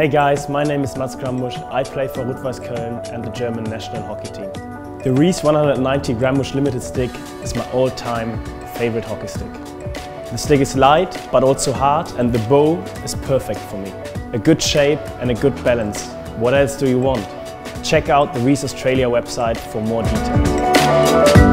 Hey guys, my name is Mats Grambusch. I play for Rot-Weiß Köln and the German national hockey team. The Reece 190 Grambusch Limited stick is my all-time favorite hockey stick. The stick is light but also hard and the bow is perfect for me. A good shape and a good balance. What else do you want? Check out the Reece Australia website for more details.